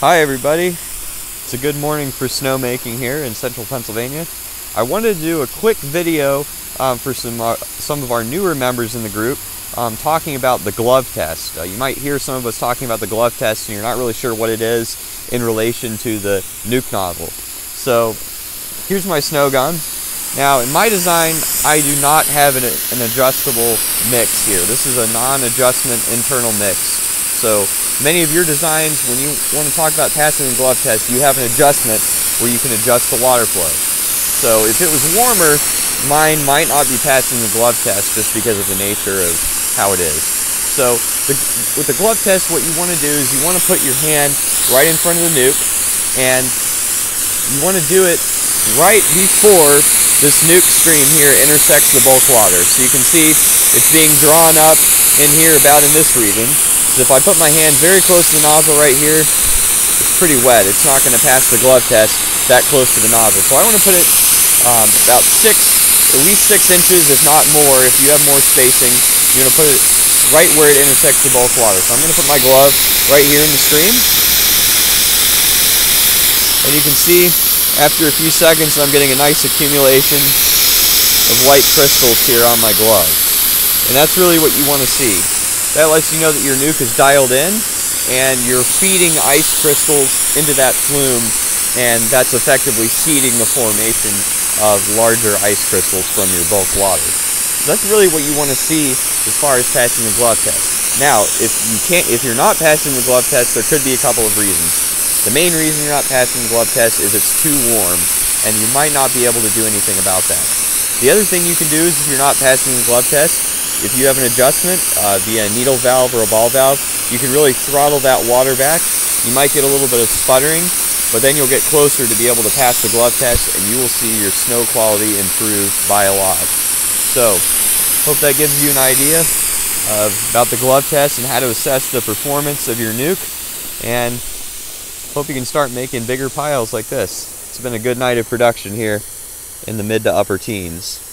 Hi everybody. It's a good morning for snowmaking here in central Pennsylvania. I wanted to do a quick video um, for some, uh, some of our newer members in the group um, talking about the glove test. Uh, you might hear some of us talking about the glove test and you're not really sure what it is in relation to the nuke nozzle. So here's my snow gun. Now in my design I do not have an, an adjustable mix here. This is a non-adjustment internal mix. So many of your designs, when you want to talk about passing the glove test, you have an adjustment where you can adjust the water flow. So if it was warmer, mine might not be passing the glove test just because of the nature of how it is. So the, with the glove test, what you want to do is you want to put your hand right in front of the nuke, and you want to do it right before this nuke stream here intersects the bulk water. So you can see it's being drawn up in here about in this region. If I put my hand very close to the nozzle right here, it's pretty wet. It's not going to pass the glove test that close to the nozzle. So I want to put it um, about six, at least six inches, if not more. If you have more spacing, you're going to put it right where it intersects the bulk water. So I'm going to put my glove right here in the stream. And you can see after a few seconds I'm getting a nice accumulation of white crystals here on my glove. And that's really what you want to see. That lets you know that your nuke is dialed in and you're feeding ice crystals into that flume and that's effectively seeding the formation of larger ice crystals from your bulk water. That's really what you want to see as far as passing the glove test. Now, if you can't, if you're not passing the glove test, there could be a couple of reasons. The main reason you're not passing the glove test is it's too warm, and you might not be able to do anything about that. The other thing you can do is if you're not passing the glove test, if you have an adjustment uh, via a needle valve or a ball valve, you can really throttle that water back. You might get a little bit of sputtering, but then you'll get closer to be able to pass the glove test and you will see your snow quality improve by a lot. So, hope that gives you an idea of, about the glove test and how to assess the performance of your nuke. And hope you can start making bigger piles like this. It's been a good night of production here in the mid to upper teens.